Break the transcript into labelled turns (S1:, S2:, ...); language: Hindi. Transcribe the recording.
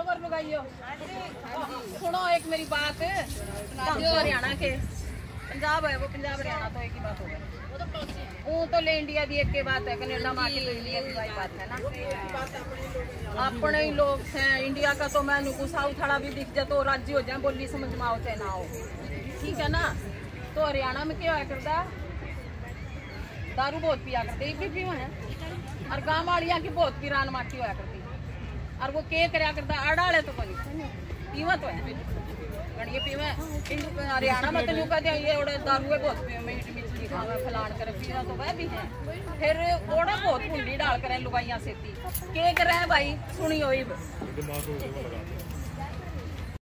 S1: ओवर लगाइयो सुनो एक मेरी बात। हरियाणा के। पंजाब है वो, पंजाब हरियाणा तो एक ही बात हो गई। वो तो ले इंडिया एक बात है में आके तो इंडिया की बात है ना। अपने ही लोग हैं, इंडिया का तो मैं साउथ वाला भी दिख जाए तो राज्य हो जाए, बोली समझ में आओ चाहे ना हो ठीक है ना? तो हरियाणा में क्या करता दारू बहुत पिया करते भी है और गाँव वालिया की बहुत पीरान माटी होया करती और वो के करया करता अड़ाले तो कोई पीवा तो है ये पीवा। हरियाणा में तो न्यू कहते ये ओड़ा दारू है, बहुत मीट, मिर्ची खावे, फलान करे पीना तो वह भी है। फिर ओड़ा बहुत कुंडी डाल करे, लुगाइयाँ सेती। के करे भाई, सुनी होई।